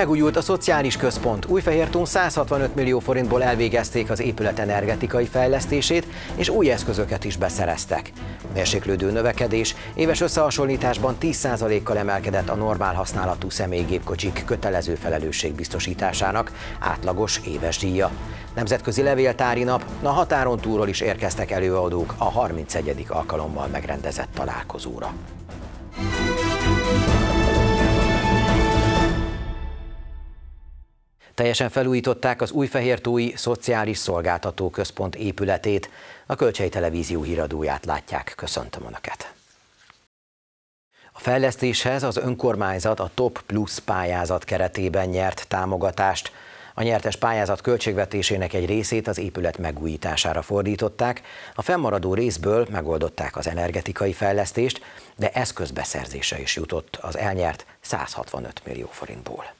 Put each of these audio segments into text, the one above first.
megújult a szociális központ. Újfehértón 165 millió forintból elvégezték az épület energetikai fejlesztését, és új eszközöket is beszereztek. Mérséklődő növekedés, éves összehasonlításban 10%-kal emelkedett a normál használatú személygépkocsik kötelező felelősség biztosításának átlagos éves díja. Nemzetközi Levéltári Nap, a határon túlról is érkeztek előadók a 31. alkalommal megrendezett találkozóra. Teljesen felújították az Újfehértói Szociális Szolgáltató Központ épületét. A Kölcsei Televízió híradóját látják. Köszöntöm Önöket! A fejlesztéshez az önkormányzat a Top Plus pályázat keretében nyert támogatást. A nyertes pályázat költségvetésének egy részét az épület megújítására fordították, a fennmaradó részből megoldották az energetikai fejlesztést, de eszközbeszerzése is jutott az elnyert 165 millió forintból.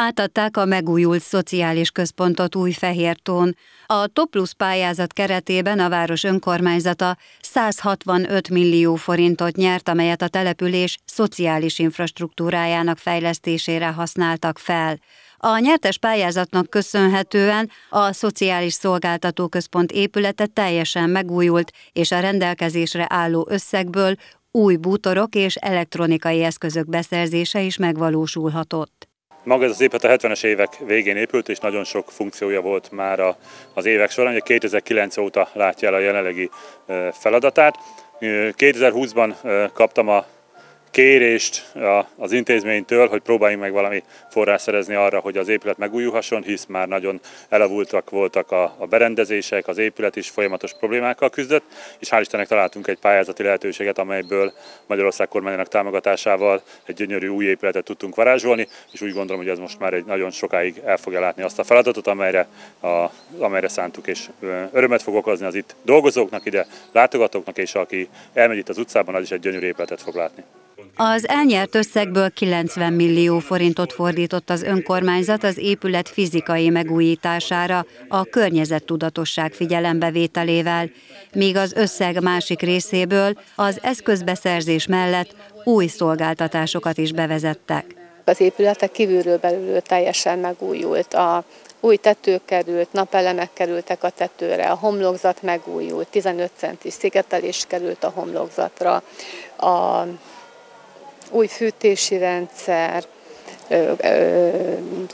Átadták a megújult szociális központot Újfehértón. A Top Plus pályázat keretében a város önkormányzata 165 millió forintot nyert, amelyet a település szociális infrastruktúrájának fejlesztésére használtak fel. A nyertes pályázatnak köszönhetően a Szociális Szolgáltató Központ épülete teljesen megújult, és a rendelkezésre álló összegből új bútorok és elektronikai eszközök beszerzése is megvalósulhatott. Maga ez az épület a 70-es évek végén épült, és nagyon sok funkciója volt már az évek során. Ugye 2009 óta látja el a jelenlegi feladatát. 2020-ban kaptam a kérést az intézménytől, hogy próbáljunk meg valami forrás szerezni arra, hogy az épület megújulhasson, hisz már nagyon elavultak voltak a, a berendezések, az épület is folyamatos problémákkal küzdött, és hál' Istennek találtunk egy pályázati lehetőséget, amelyből Magyarország kormányának támogatásával egy gyönyörű új épületet tudtunk varázsolni, és úgy gondolom, hogy ez most már egy nagyon sokáig el fogja látni azt a feladatot, amelyre, a, amelyre szántuk, és örömet fog okozni az itt dolgozóknak, ide látogatóknak, és aki elmegy itt az utcában, az is egy gyönyörű épületet fog látni. Az elnyert összegből 90 millió forintot fordított az önkormányzat az épület fizikai megújítására a környezettudatosság figyelembevételével, míg az összeg másik részéből az eszközbeszerzés mellett új szolgáltatásokat is bevezettek. Az épületek kívülről belül teljesen megújult. A új tető került, napelemek kerültek a tetőre, a homlokzat megújult, 15 centis szigetelés került a homlokzatra, a új fűtési rendszer,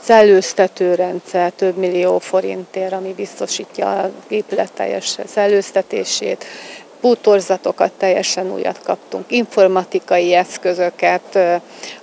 szellőztető rendszer több millió forintért, ami biztosítja a épület teljes szellőztetését, bútorzatokat teljesen újat kaptunk, informatikai eszközöket,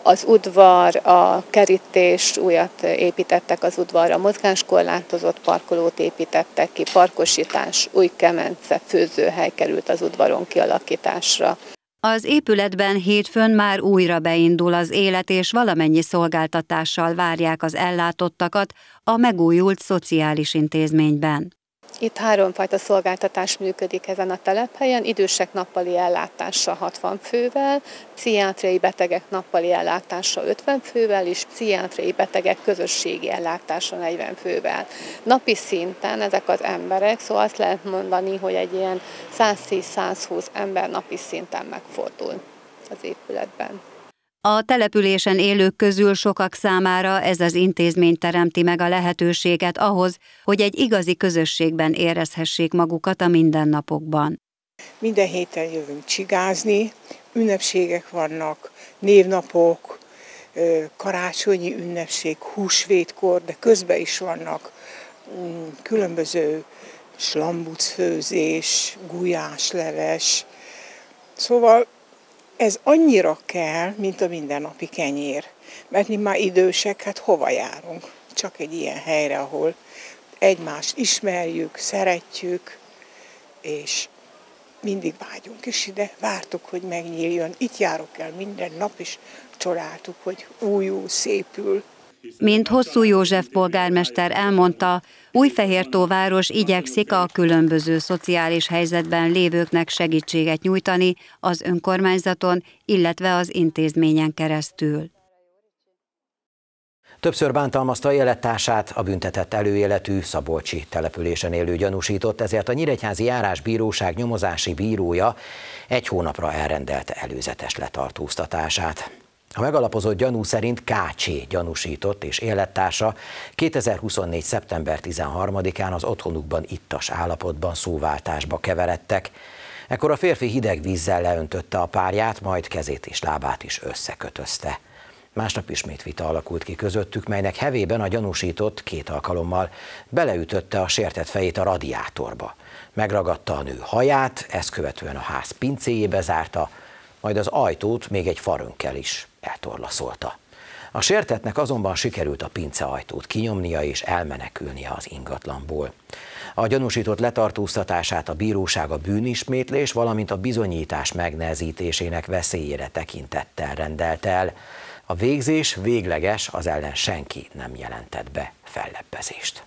az udvar, a kerítés újat építettek az udvarra, mozgáskorlátozott parkolót építettek ki, parkosítás, új kemence, főzőhely került az udvaron kialakításra. Az épületben hétfőn már újra beindul az élet, és valamennyi szolgáltatással várják az ellátottakat a megújult szociális intézményben. Itt háromfajta szolgáltatás működik ezen a telephelyen, idősek nappali ellátása 60 fővel, pszichiátriai betegek nappali ellátása 50 fővel, és pszichiátriai betegek közösségi ellátása 40 fővel. Napi szinten ezek az emberek, szóval azt lehet mondani, hogy egy ilyen 110-120 ember napi szinten megfordul az épületben. A településen élők közül sokak számára ez az intézmény teremti meg a lehetőséget ahhoz, hogy egy igazi közösségben érezhessék magukat a mindennapokban. Minden héten jövünk csigázni, ünnepségek vannak, névnapok, karácsonyi ünnepség, húsvétkor, de közben is vannak mm, különböző slambucfőzés, gulyásleves. Szóval ez annyira kell, mint a mindennapi kenyér. Mert mi már idősek, hát hova járunk? Csak egy ilyen helyre, ahol egymást ismerjük, szeretjük, és mindig vágyunk is ide, vártuk, hogy megnyíljon. Itt járok el minden nap, és csodáltuk, hogy újul, szépül. Mint Hosszú József polgármester elmondta, Újfehértó város igyekszik a különböző szociális helyzetben lévőknek segítséget nyújtani az önkormányzaton, illetve az intézményen keresztül. Többször bántalmazta élettársát a büntetett előéletű Szabolcsi településen élő gyanúsított, ezért a Nyíregyházi Járásbíróság nyomozási bírója egy hónapra elrendelte előzetes letartóztatását. A megalapozott gyanú szerint KC gyanúsított és élettársa 2024. szeptember 13-án az otthonukban ittas állapotban szóváltásba keveredtek. Ekkor a férfi hideg vízzel leöntötte a párját, majd kezét és lábát is összekötözte. Másnap ismét vita alakult ki közöttük, melynek hevében a gyanúsított két alkalommal beleütötte a sértett fejét a radiátorba. Megragadta a nő haját, ezt követően a ház pincéjébe zárta, majd az ajtót még egy farönkkel is eltorlaszolta. A sértetnek azonban sikerült a pince ajtót kinyomnia és elmenekülnie az ingatlanból. A gyanúsított letartóztatását a bíróság a bűnismétlés, valamint a bizonyítás megnehezítésének veszélyére tekintettel rendelt el. A végzés végleges, az ellen senki nem jelentett be fellebbezést.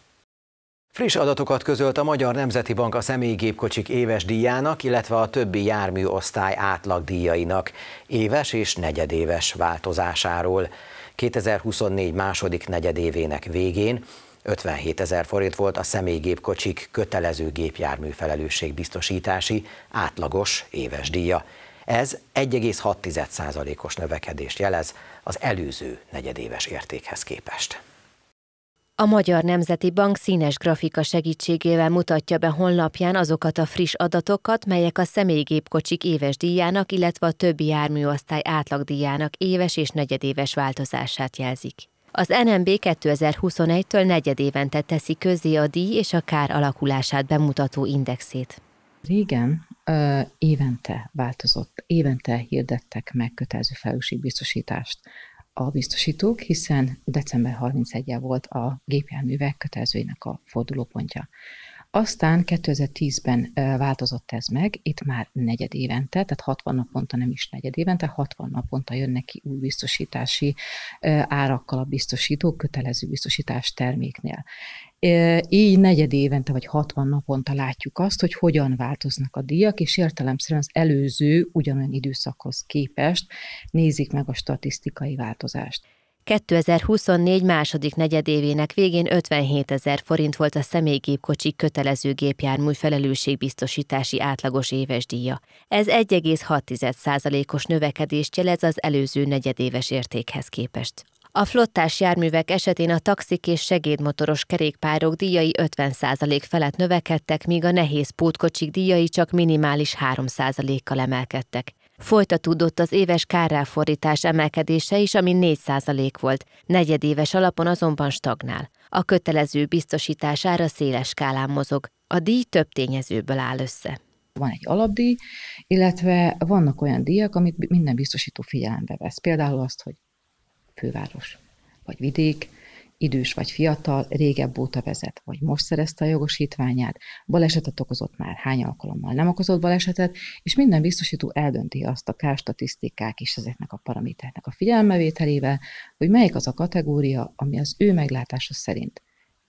Friss adatokat közölt a Magyar Nemzeti Bank a személygépkocsik éves díjának, illetve a többi járműosztály átlagdíjainak éves és negyedéves változásáról. 2024 második negyedévének végén 57 ezer forint volt a személygépkocsik kötelező gépjármű felelősségbiztosítási átlagos éves díja. Ez 1,6%-os növekedést jelez az előző negyedéves értékhez képest. A Magyar Nemzeti Bank színes grafika segítségével mutatja be honlapján azokat a friss adatokat, melyek a személygépkocsik éves díjának, illetve a többi járműosztály átlagdíjának éves és negyedéves változását jelzik. Az NMB 2021-től negyedévente teszi közzé a díj és a kár alakulását bemutató indexét. Régen évente változott, évente hirdettek meg kötelező felelősségbiztosítást a biztosítók, hiszen december 31-je volt a gépjárművek kötelezőinek a fordulópontja. Aztán 2010-ben változott ez meg, itt már negyed évente, tehát 60 naponta, nem is negyed évente, 60 naponta jönnek ki új biztosítási árakkal a biztosítók kötelező biztosítás terméknél. Így negyed évente vagy 60 naponta látjuk azt, hogy hogyan változnak a díjak, és értelemszerűen az előző ugyanolyan időszakhoz képest nézik meg a statisztikai változást. 2024 második negyedévének végén 57 ezer forint volt a személygépkocsi kötelező gépjármű felelősségbiztosítási átlagos éves díja. Ez 1,6%-os növekedést jelez az előző negyedéves értékhez képest. A flottás járművek esetén a taxik és segédmotoros kerékpárok díjai 50% felett növekedtek, míg a nehéz pótkocsik díjai csak minimális 3%-kal emelkedtek. Folytatódott az éves kárráfordítás emelkedése is, ami 4% volt, negyedéves alapon azonban stagnál. A kötelező biztosítására széles skálán mozog. A díj több tényezőből áll össze. Van egy alapdíj, illetve vannak olyan díjak, amit minden biztosító figyelembe vesz. Például azt, hogy főváros vagy vidék, idős vagy fiatal, régebb óta vezet, vagy most szerezte a jogosítványát, balesetet okozott már, hány alkalommal nem okozott balesetet, és minden biztosító eldönti azt a kárstatisztikák és ezeknek a paraméternek a figyelmevételével, hogy melyik az a kategória, ami az ő meglátása szerint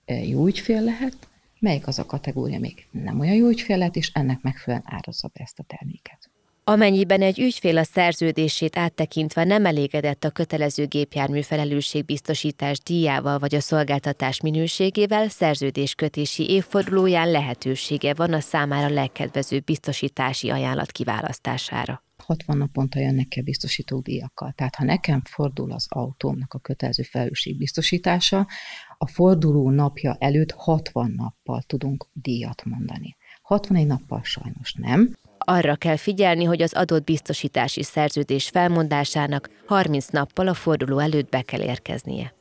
e, jó ügyfél lehet, melyik az a kategória még nem olyan jó ügyfél lehet, és ennek megfelelően árazza be ezt a terméket. Amennyiben egy ügyfél a szerződését áttekintve nem elégedett a kötelező gépjármű felelősségbiztosítás díjával vagy a szolgáltatás minőségével, szerződéskötési évfordulóján lehetősége van a számára legkedvezőbb biztosítási ajánlat kiválasztására. 60 naponta jönnek ki biztosító díjakkal. Tehát ha nekem fordul az autómnak a kötelező felelősségbiztosítása, a forduló napja előtt 60 nappal tudunk díjat mondani. 61 nappal sajnos nem. Arra kell figyelni, hogy az adott biztosítási szerződés felmondásának 30 nappal a forduló előtt be kell érkeznie.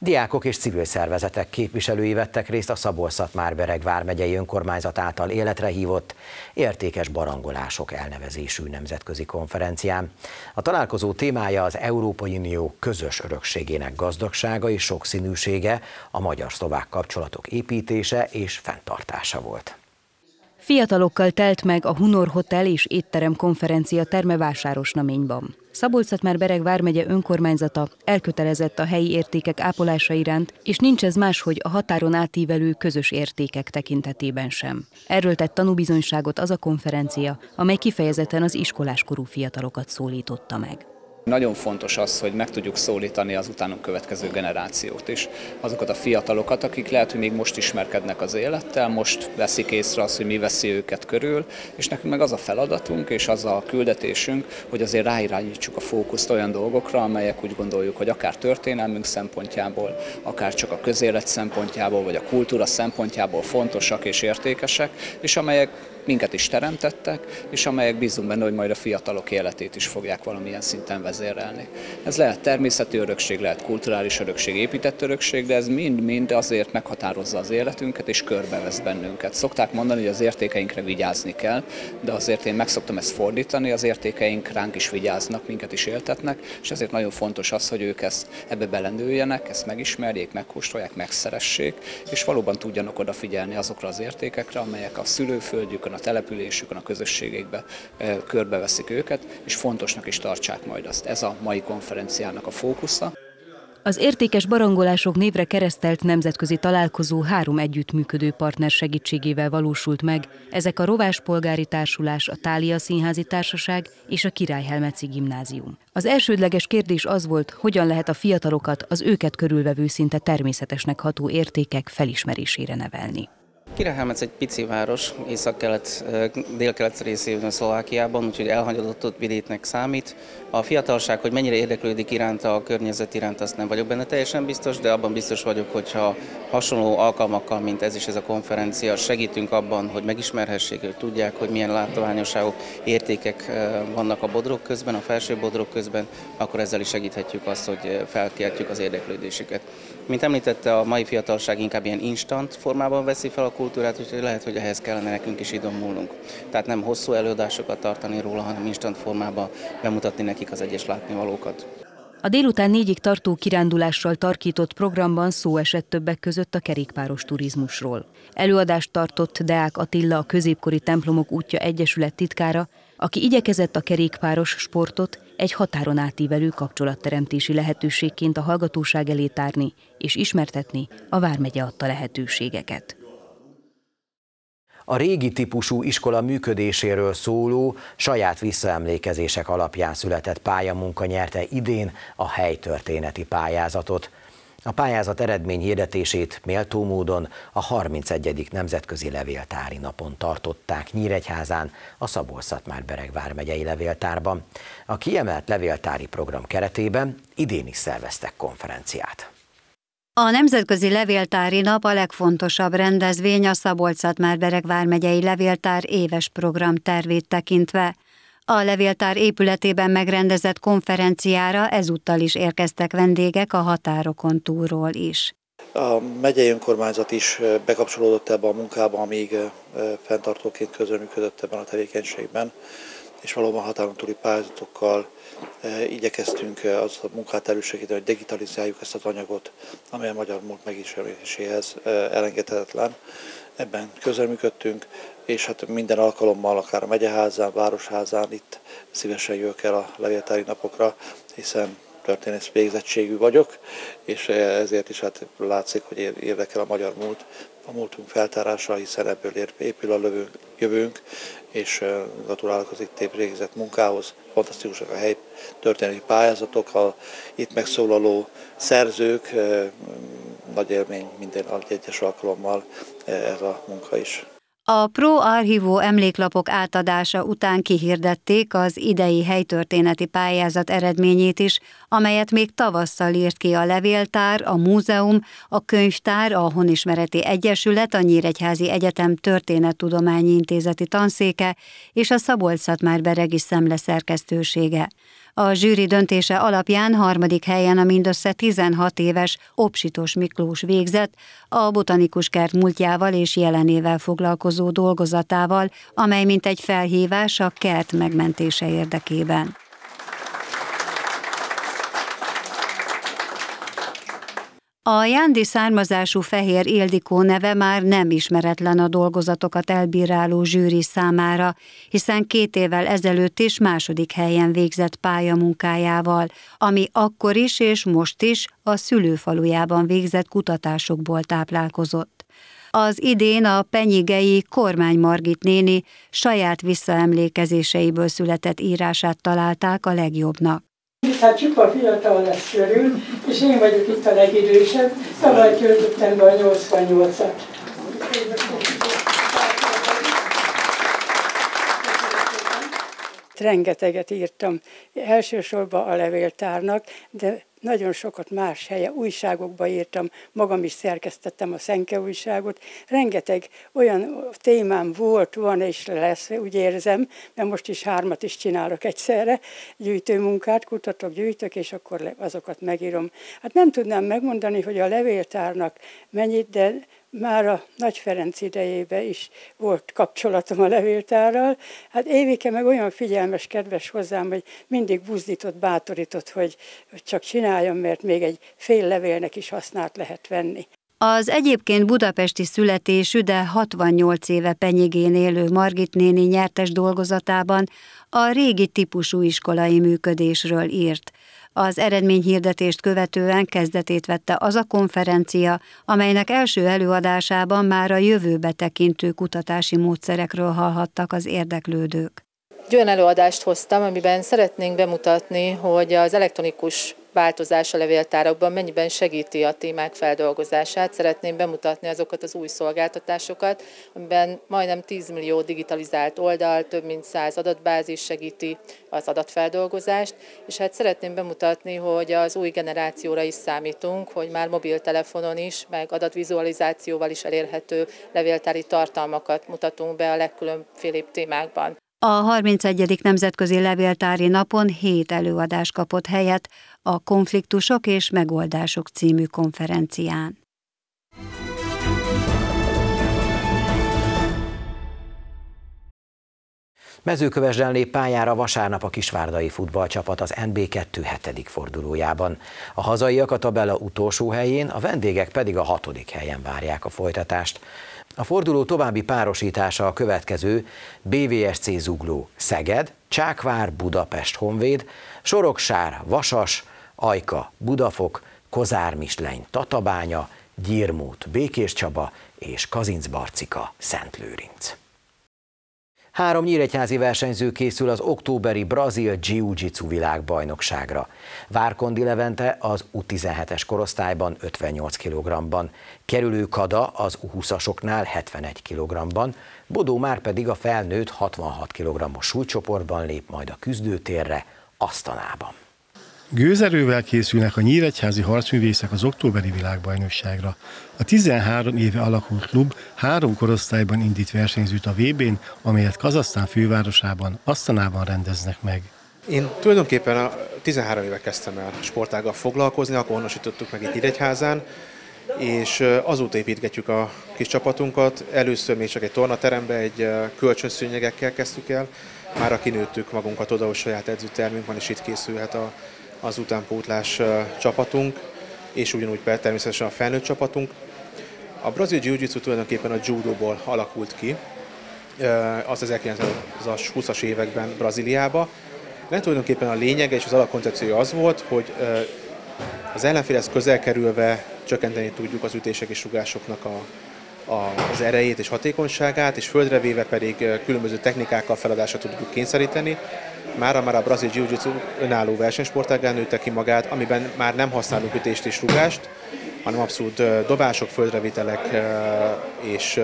Diákok és civil szervezetek képviselői vettek részt a Szabolcs-Szatmár-Bereg vármegyei önkormányzat által életre hívott értékes barangolások elnevezésű nemzetközi konferencián. A találkozó témája az Európai Unió közös örökségének gazdagsága és sokszínűsége, a magyar-szlovák kapcsolatok építése és fenntartása volt. Fiatalokkal telt meg a Hunor Hotel és étterem konferencia terme Vásárosnaményban. szabolcs már Bereg vármegye önkormányzata elkötelezett a helyi értékek ápolása iránt, és nincs ez más, hogy a határon átívelő közös értékek tekintetében sem. Erről tett tanúbizonyságot az a konferencia, amely kifejezetten az iskoláskorú fiatalokat szólította meg. Nagyon fontos az, hogy meg tudjuk szólítani az utánunk következő generációt is. Azokat a fiatalokat, akik lehet, hogy még most ismerkednek az élettel, most veszik észre azt, hogy mi veszi őket körül, és nekünk meg az a feladatunk és az a küldetésünk, hogy azért ráirányítsuk a fókuszt olyan dolgokra, amelyek úgy gondoljuk, hogy akár történelmünk szempontjából, akár csak a közélet szempontjából, vagy a kultúra szempontjából fontosak és értékesek, és amelyek minket is teremtettek, és amelyek bízunk benne, hogy majd a fiatalok életét is fogják valamilyen szinten vezérelni. Ez lehet természeti örökség, lehet kulturális örökség, épített örökség, de ez mind-mind azért meghatározza az életünket, és körbevesz bennünket. Szokták mondani, hogy az értékeinkre vigyázni kell, de azért én meg szoktam ezt fordítani, az értékeink ránk is vigyáznak, minket is éltetnek, és ezért nagyon fontos az, hogy ők ezt ebbe belendüljenek, ezt megismerjék, megkóstolják, megszeressék, és valóban tudjanak odafigyelni azokra az értékekre, amelyek a szülőföldjükön, a településükön, a közösségekbe körbeveszik őket, és fontosnak is tartsák majd azt. Ez a mai konferenciának a fókusza. Az értékes barangolások névre keresztelt nemzetközi találkozó három együttműködő partner segítségével valósult meg. Ezek a Rovás Polgári Társulás, a Tália Színházi Társaság és a Királyhelmeci Gimnázium. Az elsődleges kérdés az volt, hogyan lehet a fiatalokat az őket körülvevő szinte természetesnek ható értékek felismerésére nevelni. Királyhelmec egy pici város, észak-kelet, dél-kelet részében Szlovákiában, úgyhogy elhagyadott vidétnek számít. A fiatalság, hogy mennyire érdeklődik iránta a környezet iránt, azt nem vagyok benne teljesen biztos, de abban biztos vagyok, hogyha hasonló alkalmakkal, mint ez is ez a konferencia, segítünk abban, hogy megismerhessék, hogy tudják, hogy milyen látományosságok, értékek vannak a bodrok közben, a felső bodrok közben, akkor ezzel is segíthetjük azt, hogy felkeltjük az érdeklődésüket. Mint említette, a mai fiatalság inkább ilyen instant formában veszi fel a kultúrát, úgyhogy lehet, hogy ehhez kellene nekünk is idomulnunk. Tehát nem hosszú előadásokat tartani róla, hanem instant formában bemutatni nekik az egyes látnivalókat. A délután négyig tartó kirándulással tarkított programban szó esett többek között a kerékpáros turizmusról. Előadást tartott Deák Attila a középkori templomok útja egyesület titkára, aki igyekezett a kerékpáros sportot egy határon átívelő kapcsolatteremtési lehetőségként a hallgatóság elé tárni és ismertetni a Vármegye adta lehetőségeket. A régi típusú iskola működéséről szóló, saját visszaemlékezések alapján született pályamunka nyerte idén a helytörténeti pályázatot. A pályázat eredmény hirdetését méltó módon a 31. Nemzetközi Levéltári Napon tartották Nyíregyházán, a Szabolcs-Szatmár-Bereg vármegyei levéltárban. A kiemelt levéltári program keretében idén is szerveztek konferenciát. A Nemzetközi Levéltári Nap a legfontosabb rendezvény a Szabolcs-Szatmár-Bereg vármegyei levéltár éves program tervét tekintve. A levéltár épületében megrendezett konferenciára ezúttal is érkeztek vendégek a határokon túlról is. A megyei önkormányzat is bekapcsolódott ebbe a munkába, amíg fenntartóként közreműködött ebben a tevékenységben, és valóban határon túli pályázatokkal igyekeztünk az a munkát elősegíteni, hogy digitalizáljuk ezt az anyagot, amely a magyar múlt megismeréséhez elengedhetetlen. Ebben közreműködtünk, és hát minden alkalommal, akár a megyeházán, városházán, itt szívesen jövök el a levéltári napokra, hiszen történész végzettségű vagyok, és ezért is hát látszik, hogy érdekel a magyar múlt, a múltunk feltárása, hiszen ebből épül a jövőnk, és gratulálok az itt végzett munkához. Fantasztikusak a hely történeti pályázatok, a itt megszólaló szerzők, nagy élmény minden egyes alkalommal ez a munka is. A Pro Archivó emléklapok átadása után kihirdették az idei helytörténeti pályázat eredményét is, amelyet még tavasszal írt ki a Levéltár, a Múzeum, a Könyvtár, a Honismereti Egyesület, a Nyíregyházi Egyetem Történettudományi Intézeti Tanszéke és a Szabolcs-Szatmár-Beregi Szemle szerkesztősége. A zsűri döntése alapján harmadik helyen a mindössze 16 éves Opsitos Miklós végzett, a botanikus kert múltjával és jelenével foglalkozó dolgozatával, amely mint egy felhívás a kert megmentése érdekében. A Jándi származású Fehér Ildikó neve már nem ismeretlen a dolgozatokat elbíráló zsűri számára, hiszen két évvel ezelőtt is második helyen végzett pályamunkájával, ami akkor is és most is a szülőfalujában végzett kutatásokból táplálkozott. Az idén a penyigei Kormány Margit néni saját visszaemlékezéseiből született írását találták a legjobbnak. Hát csupa fiatal lesz körül, és én vagyok itt a legidősebb. Tavaly töltöttem be a 88-at. Rengeteget írtam, elsősorban a levéltárnak, de nagyon sokat más helye, újságokba írtam, magam is szerkesztettem a Szenke újságot. Rengeteg olyan témám volt, van és lesz, úgy érzem, mert most is hármat is csinálok egyszerre, gyűjtőmunkát, kutatok, gyűjtök, és akkor azokat megírom. Hát nem tudnám megmondani, hogy a levéltárnak mennyit, de már a Nagy Ferenc idejében is volt kapcsolatom a levéltárral. Hát Évike meg olyan figyelmes, kedves hozzám, hogy mindig buzdított, bátorított, hogy csak csináljam, mert még egy fél levélnek is hasznát lehet venni. Az egyébként budapesti születésű, de 68 éve Penyigén élő Margit néni nyertes dolgozatában a régi típusú iskolai működésről írt. Az eredményhirdetést követően kezdetét vette az a konferencia, amelynek első előadásában már a jövőbe tekintő kutatási módszerekről hallhattak az érdeklődők. Egy olyan előadást hoztam, amiben szeretnénk bemutatni, hogy az elektronikus változás a levéltárakban mennyiben segíti a témák feldolgozását. Szeretném bemutatni azokat az új szolgáltatásokat, amiben majdnem 10 millió digitalizált oldal, több mint 100 adatbázis segíti az adatfeldolgozást, és hát szeretném bemutatni, hogy az új generációra is számítunk, hogy már mobiltelefonon is, meg adatvizualizációval is elérhető levéltári tartalmakat mutatunk be a legkülönfélébb témákban. A 31. Nemzetközi Levéltári Napon hét előadás kapott helyet a Konfliktusok és Megoldások című konferencián. Mezőkövesden lép pályára vasárnap a kisvárdai futballcsapat az NB2 hetedik fordulójában. A hazaiak a tabella utolsó helyén, a vendégek pedig a hatodik helyen várják a folytatást. A forduló további párosítása a következő BVSC Zugló Szeged, Csákvár Budapest Honvéd, Soroksár Vasas, Ajka Budafok, Kozár Misleny Tatabánya, Gyirmót Békés Csaba és Kazincbarcika Szentlőrinc. Három nyíregyházi versenyző készül az októberi brazil Jiu-Jitsu világbajnokságra. Várkondi Levente az U17-es korosztályban 58 kg-ban, Kerülő Kada az U20-asoknál 71 kg-ban, Bodó már pedig a felnőtt 66 kg-os súlycsoportban lép majd a küzdőtérre, Asztanában. Gőzerővel készülnek a nyíregyházi harcművészek az októberi világbajnokságra. A 13 éve alakult klub három korosztályban indít versenyzőt a VB-n, amelyet Kazasztán fővárosában, Asztanában rendeznek meg. Én tulajdonképpen a 13 éve kezdtem el sportággal foglalkozni, akkor honosítottuk meg itt Nyíregyházán, és azóta építgetjük a kis csapatunkat. Először még csak egy tornaterembe, egy kölcsönszőnyegekkel kezdtük el, már kinőttük magunkat oda, hogy saját edzőtermünk van, és itt készülhet a az utánpótlás csapatunk, és ugyanúgy természetesen a felnőtt csapatunk. A brazil jiu-jitsu tulajdonképpen a judoból alakult ki, az 1920-as években Brazíliába. De tulajdonképpen a lényege és az alapkoncepciója az volt, hogy az ellenfélhez közel kerülve csökkenteni tudjuk az ütések és rugásoknak a, a, az erejét és hatékonyságát, és földre véve pedig különböző technikákkal feladásra tudjuk kényszeríteni, Mára már a brazil jiu-jitsu önálló versenysportágán nőtte ki magát, amiben már nem használunk ütést és rugást, hanem abszolút dobások, földrevitelek és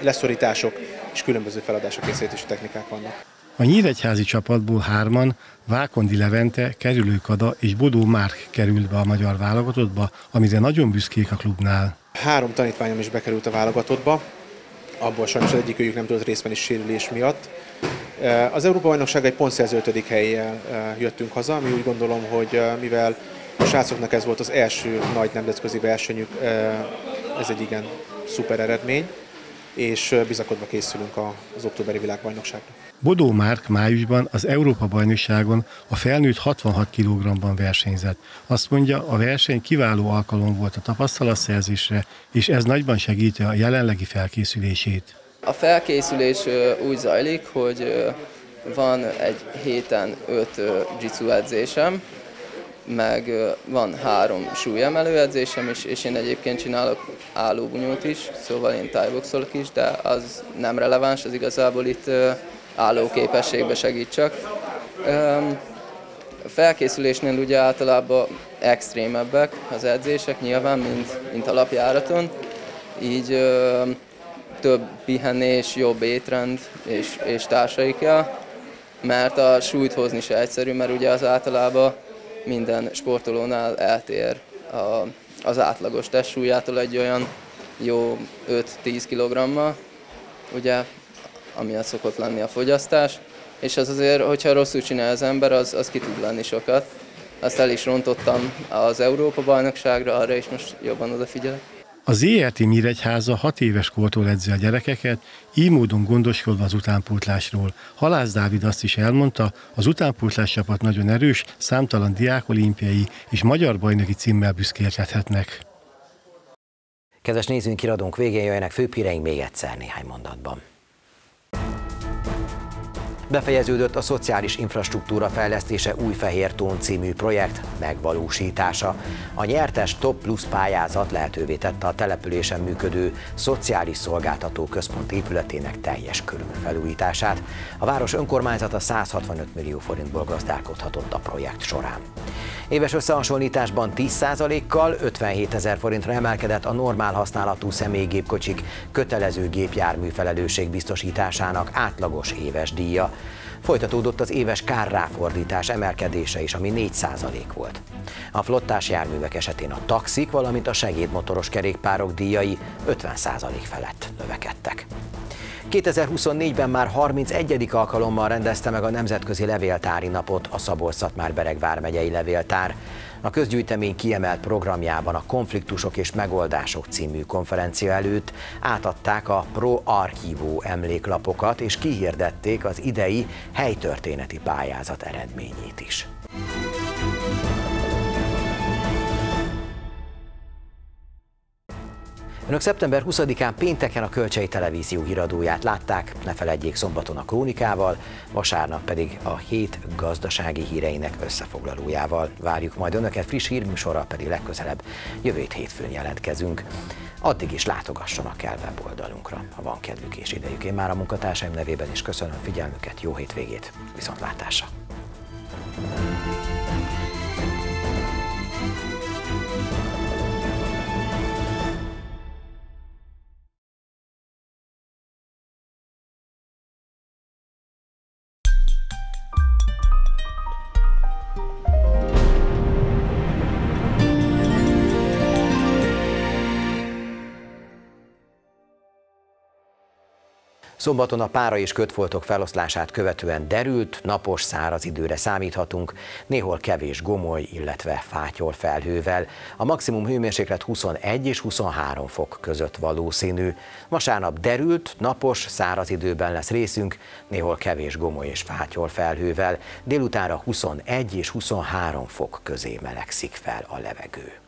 leszorítások és különböző feladások készítési technikák vannak. A nyíregyházi csapatból hárman, Vákondi Levente, Kerülő Kada és Bodó Márk került be a magyar válogatottba, amire nagyon büszkék a klubnál. Három tanítványom is bekerült a válogatottba, abból sajnos az egyikőjük nem tudott részt venni sérülés miatt. Az Európa Bajnokság egy pontszerző ötödik helyjel jöttünk haza, ami úgy gondolom, hogy mivel a srácoknak ez volt az első nagy nemzetközi versenyük, ez egy igen szuper eredmény, és bizakodva készülünk az októberi világbajnokságra. Bodó Márk májusban az Európa bajnokságon a felnőtt 66 kg-ban versenyzett. Azt mondja, a verseny kiváló alkalom volt a tapasztalatszerzésre, és ez nagyban segíti a jelenlegi felkészülését. A felkészülés úgy zajlik, hogy van egy héten öt jitsu edzésem, meg van három súlyemelő edzésem is, és én egyébként csinálok állóbunyót is, szóval én tájboxolok is, de az nem releváns, az igazából itt álló képességbe segít csak. A felkészülésnél ugye általában extrémebbek az edzések nyilván, mint, mint alapjáraton, így ö, több pihenés, jobb étrend és, és társaikkel, mert a súlyt hozni se egyszerű, mert ugye az általában minden sportolónál eltér a, az átlagos testsúlyától egy olyan jó 5-10 kg ugye, amiatt szokott lenni a fogyasztás, és az azért, hogyha rosszul csinál az ember, az, az ki tud lenni sokat. Azt el is rontottam az Európa-bajnokságra, arra is most jobban odafigyelek. Az ERT Nyíregyháza hat éves kortól edzi a gyerekeket, így módon gondoskodva az utánpótlásról. Halász Dávid azt is elmondta, az utánpótlás csapat nagyon erős, számtalan diák olimpiai és magyar bajnoki címmel büszkélkedhetnek. Kedves nézőink, iradónk végén jöjjenek főpíreink még egyszer néhány mondatban. Befejeződött a Szociális Infrastruktúra Fejlesztése Újfehértón című projekt megvalósítása. A nyertes Top Plus pályázat lehetővé tette a településen működő Szociális Szolgáltató Központ épületének teljes körű felújítását. A város önkormányzata 165 millió forintból gazdálkodhatott a projekt során. Éves összehasonlításban 10%-kal 57 ezer forintra emelkedett a normál használatú személygépkocsik kötelező gépjármű felelősség biztosításának átlagos éves díja. Folytatódott az éves kárráfordítás emelkedése is, ami 4% volt. A flottás járművek esetén a taxik, valamint a segédmotoros kerékpárok díjai 50% felett növekedtek. 2024-ben már 31. alkalommal rendezte meg a Nemzetközi Levéltári Napot a Szabolcs-Szatmár-Bereg vármegyei levéltár. A közgyűjtemény kiemelt programjában a Konfliktusok és Megoldások című konferencia előtt átadták a Pro Archívó emléklapokat és kihirdették az idei helytörténeti pályázat eredményét is. Önök szeptember 20-án pénteken a Kölcsei Televízió híradóját látták, ne feledjék szombaton a krónikával, vasárnap pedig a hét gazdasági híreinek összefoglalójával. Várjuk majd Önöket friss hírműsorral pedig legközelebb jövő hétfőn jelentkezünk. Addig is látogassanak el weboldalunkra, ha van kedvük és idejük. Én már a munkatársaim nevében is köszönöm figyelmüket, jó hétvégét, viszontlátásra! Szombaton a pára és kötfoltok feloszlását követően derült, napos, száraz időre számíthatunk, néhol kevés gomoly, illetve fátyol felhővel. A maximum hőmérséklet 21 és 23 fok között valószínű. Vasárnap derült, napos, száraz időben lesz részünk, néhol kevés gomoly és fátyol felhővel. Délutánra 21 és 23 fok közé melegszik fel a levegő.